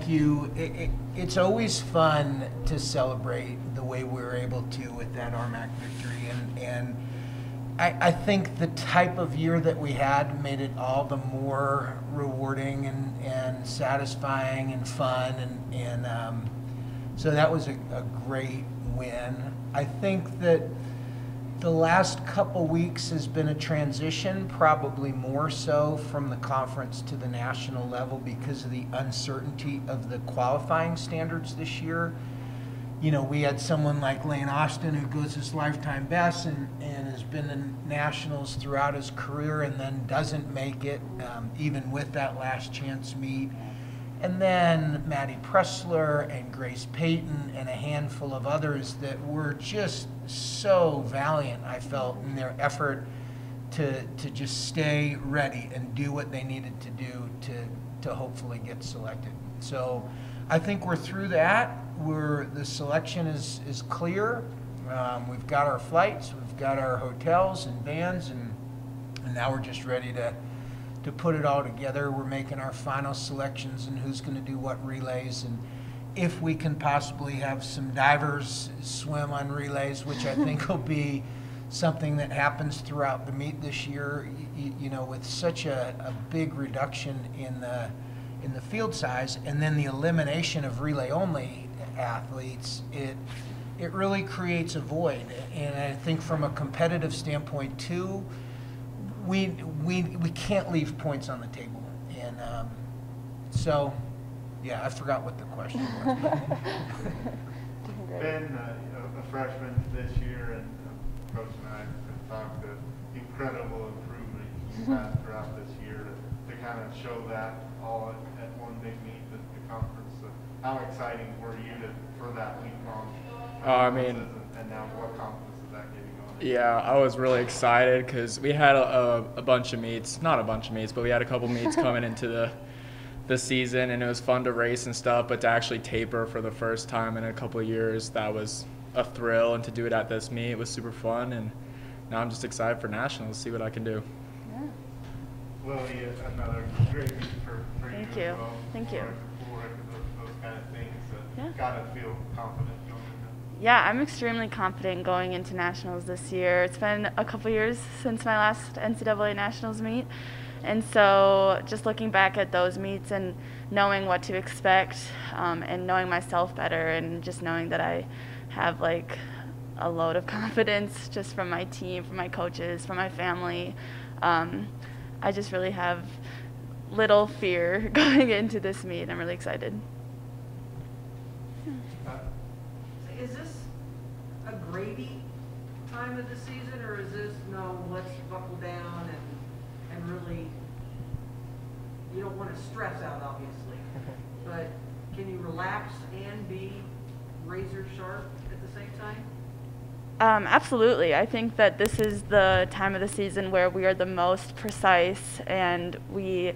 thank you. It, it, it's always fun to celebrate the way we were able to with that RMAC victory, and and I, I think the type of year that we had made it all the more rewarding and, and satisfying and fun, and and um, so that was a, a great win. I think that the last couple weeks has been a transition, probably more so from the conference to the national level because of the uncertainty of the qualifying standards this year. You know, we had someone like Lane Austin who goes his lifetime best and, and has been in nationals throughout his career and then doesn't make it, um, even with that last chance meet. And then Maddie Pressler and Grace Payton and a handful of others that were just so valiant, I felt, in their effort to, to just stay ready and do what they needed to do to, to hopefully get selected. So I think we're through that. We're, the selection is, is clear. Um, we've got our flights, we've got our hotels and vans, and, and now we're just ready to to put it all together. We're making our final selections and who's going to do what relays and if we can possibly have some divers swim on relays, which I think will be something that happens throughout the meet this year. You, you know, with such a, a big reduction in the in the field size, and then the elimination of relay only athletes, it it really creates a void. And I think from a competitive standpoint too we, we, we can't leave points on the table. And um, so, yeah, I forgot what the question was. Ben, uh, a freshman this year, and uh, Coach and I have talked the incredible improvement you've had throughout this year to, to kind of show that all at, at one big meet at the conference. So how exciting were you to, for that week long? Oh, I mean, and, and now what confidence is that giving on? Yeah, I was really excited because we had a, a, a, bunch of meets, not a bunch of meets, but we had a couple meets coming into the the season, and it was fun to race and stuff. But to actually taper for the first time in a couple of years, that was a thrill, and to do it at this meet was super fun. And now I'm just excited for nationals, see what I can do. Yeah. Lily, another great meet for, for Thank you. you. Well. Thank you. Those, those kind of things that yeah. gotta feel confident yeah, I'm extremely confident going into nationals this year. It's been a couple years since my last NCAA nationals meet. And so just looking back at those meets and knowing what to expect um, and knowing myself better and just knowing that I have like a load of confidence just from my team, from my coaches, from my family. Um, I just really have little fear going into this meet. I'm really excited. Is this a gravy time of the season, or is this, no, let's buckle down and, and really, you don't want to stress out, obviously, but can you relax and be razor sharp at the same time? Um, absolutely. I think that this is the time of the season where we are the most precise and we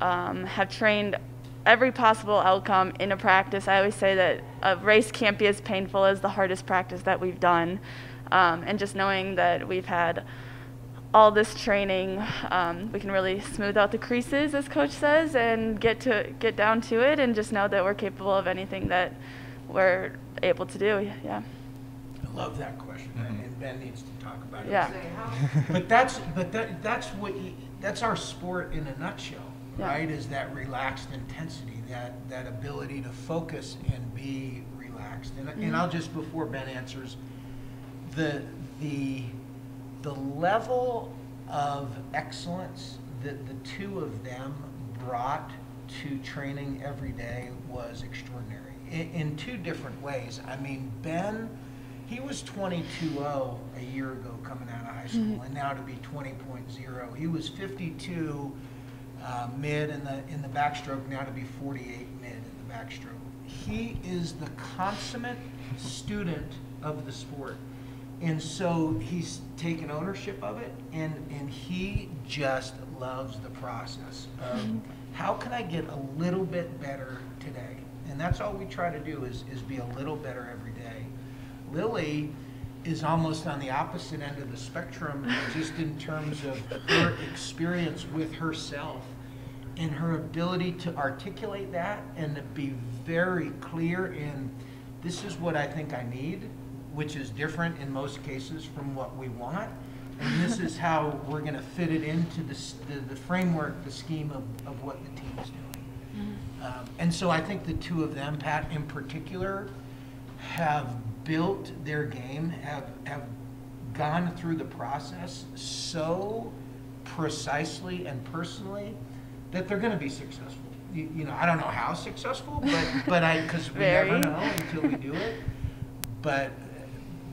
um, have trained every possible outcome in a practice. I always say that a race can't be as painful as the hardest practice that we've done. Um, and just knowing that we've had all this training, um, we can really smooth out the creases, as coach says, and get to get down to it, and just know that we're capable of anything that we're able to do. Yeah. I love that question, mm-hmm. and Ben needs to talk about it. Yeah. but that's but that that's what you, that's our sport in a nutshell yeah. right? Is that relaxed intensity, that that ability to focus and be relaxed. And, mm-hmm. and I'll just before Ben answers, the the the level of excellence that the two of them brought to training every day was extraordinary in, in two different ways. I mean, Ben, he was 22.0 a year ago coming out of high school, mm-hmm. and now to be 20.0. He was 52 uh, mid in the in the backstroke now to be 48 mid in the backstroke. He is the consummate student of the sport, and so he's taken ownership of it, and and he just loves the process of how can I get a little bit better today, and that's all we try to do is is be a little better every day. Lily is almost on the opposite end of the spectrum, just in terms of her experience with herself. and her ability to articulate that and to be very clear in this is what I think I need, which is different in most cases from what we want. And this is how we're going to fit it into the, the, the framework, the scheme of, of what the team's doing. Um, and so I think the two of them, Pat in particular, have built their game, have, have gone through the process so precisely and personally that they're going to be successful. You, you know, I don't know how successful, but, but I, because we never know until we do it. But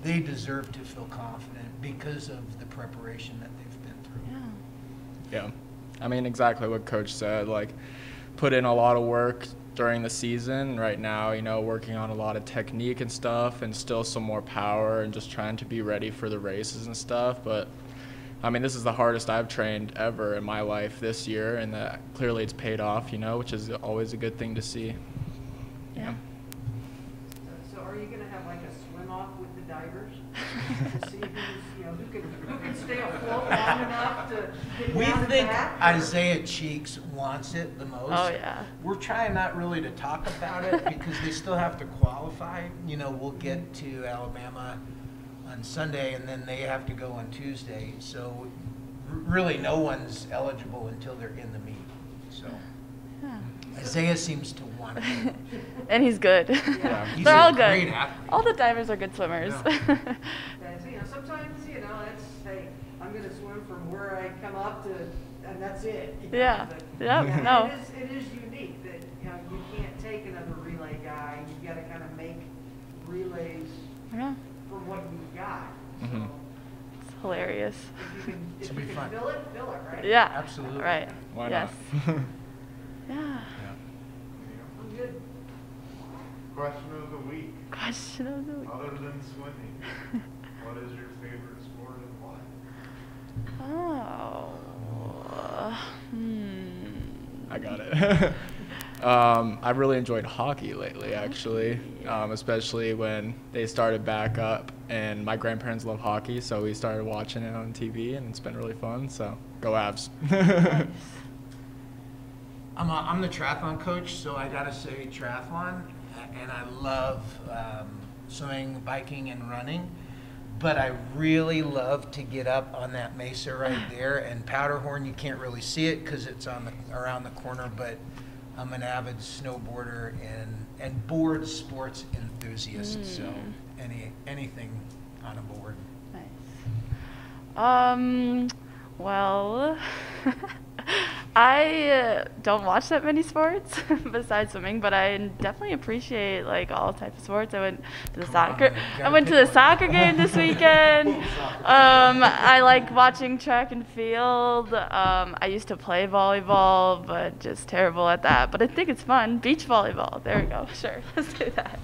they deserve to feel confident because of the preparation that they've been through. Yeah. Yeah. I mean, exactly what Coach said. Like, put in a lot of work during the season. Right now, you know, working on a lot of technique and stuff, and still some more power, and just trying to be ready for the races and stuff. But, I mean, this is the hardest I've trained ever in my life this year, and that clearly it's paid off, you know, which is always a good thing to see. Yeah. So- So are you gonna have like a swim off with the divers? To see who's, you know, who can, who can stay afloat long enough to get We down and think back? Isaiah Cheeks wants it the most. Oh, yeah. We're trying not really to talk about it because they still have to qualify. You know, we'll get to Alabama on Sunday and then they have to go on Tuesday. So r- really, no one's eligible until they're in the meet. So Yeah. Isaiah seems to want it. and he's good. Yeah. He's They're a all good. great athlete. All the divers are good swimmers. That's, you know, sometimes, you know, that's, hey, I'm gonna swim from where I come up to, and that's it. you know, Yeah. but- Yep, Yeah, no. It is, it is unique that, you know, you can't take another relay guy, you've gotta kind of make relays yeah. for what you've got. So Mhm. It's hilarious. if you can, if Should you be can fun. fill it, fill it, right? Yeah. Absolutely. Right. Why yes. not? Yeah. I'm good. Question of the week, Question of the week. other than swimming, what is your favorite sport and why? Oh. I got it. um, I've really enjoyed hockey lately, actually, um, especially when they started back up. And my grandparents love hockey, so we started watching it on TV, and it's been really fun. So go Avs! I'm, a, I'm the triathlon coach, so I gotta say triathlon, and I love um, swimming, biking, and running. But I really love to get up on that mesa right there, and Powderhorn. You can't really see it because it's on the around the corner. But I'm an avid snowboarder and and board sports enthusiast. So Mm. any anything on a board. Nice. Um. Well, I uh, don't watch that many sports besides swimming, but I definitely appreciate like all types of sports. I went to the Come soccer. on, I went to the one. soccer game this weekend. um, I like watching track and field. Um, I used to play volleyball, but just terrible at that. But I think it's fun. Beach volleyball. There we go. Sure, let's do that.